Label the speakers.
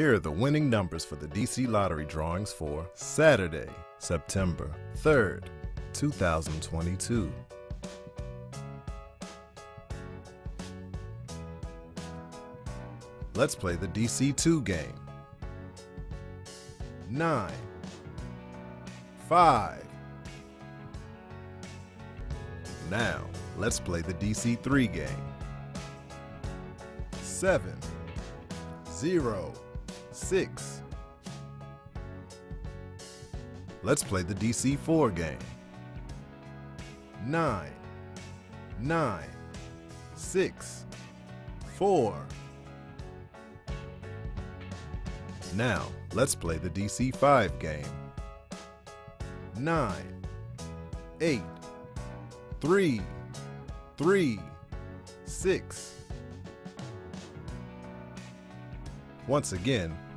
Speaker 1: Here are the winning numbers for the DC Lottery drawings for Saturday, September 3rd, 2022. Let's play the DC2 game. 9 5 Now, let's play the DC3 game. 7 0 6 Let's play the DC4 game. 9 9 6 4 Now, let's play the DC5 game. 9 8 3 3 6 Once again,